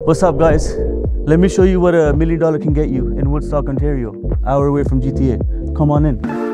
What's up, guys? Let me show you what a million dollar can get you in Woodstock, Ontario, hour away from GTA. Come on in.